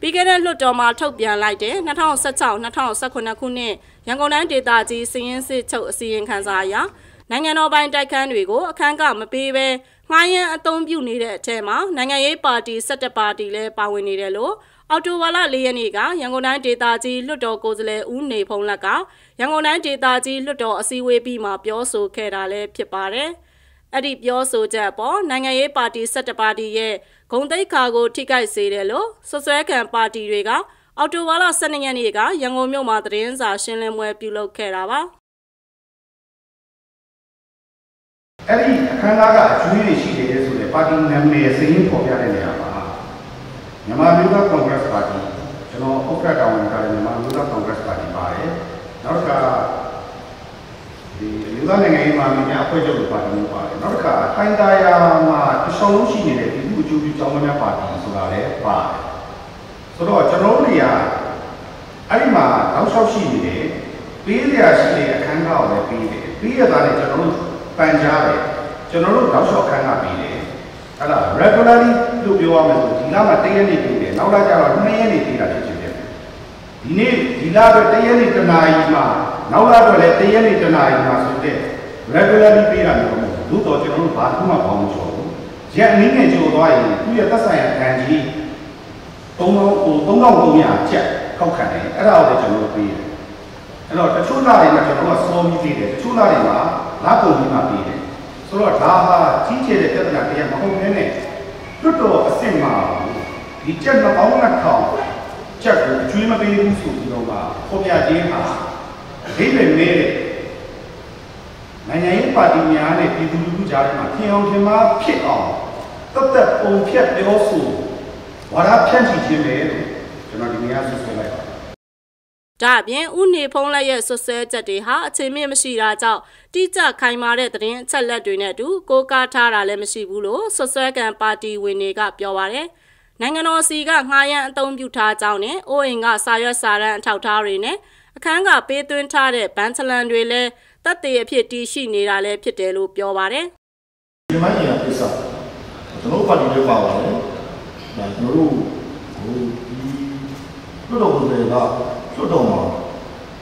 ပြီးခဲ့တဲ့လွှတ်တော်မှာထုတ်ပြန်လိုက်တဲ့2016-2019ခုနှစ်ရန်ကုန်တိုင်းဒေသကြီးစည်ရင်းစစ်ချုပ်အစည်းအဝေးခန်းစာအရနိုင်ငံတော်ပိုင်းတိုက်ခန်းတွေကိုအခန်းကမပေးဘဲငှားရမ်းအသုံးပြုနေတဲ့အထက်မှာနိုင်ငံရေးပါတီ17ပါတီလည်းပါဝင်နေတယ်လို့အော်တိုဝါလာ၄ရက်နေ့ကရန်ကုန်တိုင်းဒေသကြီးလွှတ်တော်ကိုယ်စားလှယ်ဦးနေဖုံးလက်ကရန်ကုန်တိုင်းဒေသကြီးလွှတ်တော်အစည်းအဝေးပြီးမှပြောဆိုခဲ့တာလည်းဖြစ်ပါတယ်။ အဲ့ဒီပြောဆိုချက်ပေါ်နိုင်ငံရေးပါတီ17ပါတီရဲ့ဂုံတိတ်ခါကိုထိခိုက်စေတယ်လို့ဆွဆွဲခံပါတီတွေကအော်တိုဝါလာ12ရက်နေ့ကရန်ကုန်မြို့မှာသတင်းစာရှင်းလင်းပွဲပြုလုပ်ခဲ့တာပါအဲ့ဒီအခမ်းအနားကအကျွေးတွေရှိတယ်ဆိုတဲ့ပါတီနာမည်စရင်းပေါ်ပြတဲ့နေရာမှာမြန်မာမျိုးသားကွန်ဂရက်ပါတီကျွန်တော်ဥက္ကဋ္ဌတာဝန်ကလည်းမြန်မာမျိုးသားကွန်ဂရက်ပါတီပါတယ်နောက်တစ်ခါဒီမျိုး သားနိုင်ငံရေးမှာမြန်မာအဖွဲ့ချုပ်ပါတီမျိုးပါတယ်နောက်တစ်ခါထိုင်းသားယာမှာတခြားလုံးရှိနေတဲ့ဒီလူအကျိုးပြုကျောင်းသားများပါတီဆိုတာလည်းပါတယ်ဆိုတော့ကျွန်တော်တို့တွေကအဲ့ဒီမှာတောက်လျှောက်ရှိနေတယ်ပေးရရှိတဲ့အခမ်းအနားကိုလည်းပေးတယ်ပေးရတာလည်းကျွန်တော်တို့ပန်ကြားတယ်ကျွန်တော်တို့တောက်လျှောက်ခန်းကပေးတယ်အဲ့ဒါ regularly လို့ပြောရမယ်ဆိုဒီလမှာတစ်ရက်နေပေးတယ်နောက်လာကျတော့နှစ်ရက်နေပေးတာဖြစ်ချင်တယ်ဒီနေ့ဒီလအတွက်တစ်ရက်နေတစ်နာရီမှာ နောက်လာတော့လည်းတစ်ရက်နေတစ်နာရီမှာဆိုတဲ့ regularly ပေးတာမျိုးမဟုတ်ဘူးသို့တော့ကျွန်တော်တို့ဘာမှမပေါင်းမချော်ဘူးရက်အနည်းငယ်ကျော်သွားရင်သူ့ရဲ့သက်ဆိုင်ရာခံကြီး3300ကျပ်ခောက်ခံတယ်အဲ့ဒါကိုလည်းကျွန်တော်တို့ပေးတယ်အဲ့တော့တချို့လာတွေမှာကျွန်တော်တို့ကစောပြီးပေးတယ်တချို့လာတွေမှာလာကုန်ပြီးမှပေးတယ်ဆိုတော့ဒါဟာကြီးကျယ်တဲ့ပြဿနာတရားမဟုတ်ဘဲနဲ့တွတ်တော်အစ်စ်မှာဒီချက်နှပေါင်းနှစ်ထောင်ချက်ကိုအကျွေးမပေးဘူးဆိုပြီးတော့မှပေါ်ပြခြင်းဟာ အဓိပ္ပာယ်မဲတဲ့နိုင်ငံရေးပါတီများနဲ့ပြည်သူလူထုကြားထဲမှာထင်အောင်ထင်မှားဖြစ်အောင်တသက်ပုံဖြတ်ပြောဆိုဝါဒဖြန့်ချီခြင်းပဲလို့ကျွန်တော်ဒီနေ့ဆွဆွဲလိုက်ပါဒါအပြင်ဥနေဖုံးလက်ရဲ့ဆွဆွဲချက်တွေဟာအချိန်မြင့်မရှိတာကြောင့်တိကျခိုင်မာတဲ့သတင်းအချက်လက်တွေနဲ့အတူကိုကားထားတာလည်းမရှိဘူးလို့ဆွဆွဲကံပါတီဝင်တွေကပြောပါတယ်။နိုင်ငံတော်စီကငှားရမ်းအသုံးပြုထားကြောင်းနဲ့အိုးအိမ်ကစာရွက်စာတမ်းအထောက်ထားတွေနဲ့ အခန်းကပေးသွင်းထားတဲ့ဘန်ချလန်တွေလည်းတပ်တည်အဖြစ်တည်ရှိနေတာလည်းဖြစ်တယ်လို့ပြောပါတယ်။ဒီမိုင်းရကိစ္စကျွန်တော်ပါတီတွေပါပါတယ်။ဒါကျွန်တော်တို့ဟိုဒီလွတ်တော်ကိုယ်ကလွတ်တော်မှာ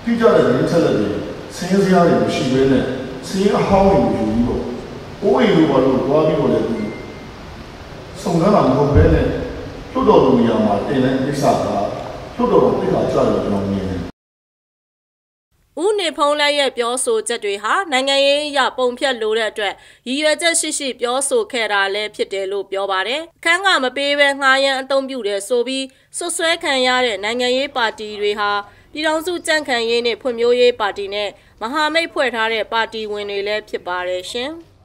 တိကျတဲ့ရင်းချက်လက်တွေဆင်းရဲစရာတွေမရှိဘဲနဲ့ဆင်းရဲအဟောင်းတွေကိုယူပြီးတော့အိုးအိမ်လိုပါလို့တွားပြီးတော့လည်းဒီစုံစမ်းတာမဟုတ်ဘဲနဲ့လွတ်တော်လူနေရာမှာတင်တဲ့ကိစ္စကလွတ်တော်တော်တိကျကြတယ်ကျွန်တော်မြင်တယ် ဦးနေဖုံးလက်ရဲ့ပြောဆိုချက်တွေဟာနိုင်ငံရေးအရပုံဖြတ်လိုတဲ့အတွက်ရည်ရွယ်ချက်ရှိရှိပြောဆိုခဲ့တာလည်းဖြစ်တယ်လို့ပြောပါတယ်။ခန်းကမပေးဘဲငှားရမ်းအသုံးပြုတယ်ဆိုပြီးဆွဆွဲခံရတဲ့နိုင်ငံရေးပါတီတွေဟာပြည်ထောင်စုကြံ့ခိုင်ရေးနဲ့ဖွံ့ဖြိုးရေးပါတီနဲ့မဟာမိတ်ဖွဲ့ထားတဲ့ပါတီဝင်တွေလည်းဖြစ်ပါတယ်ရှင်။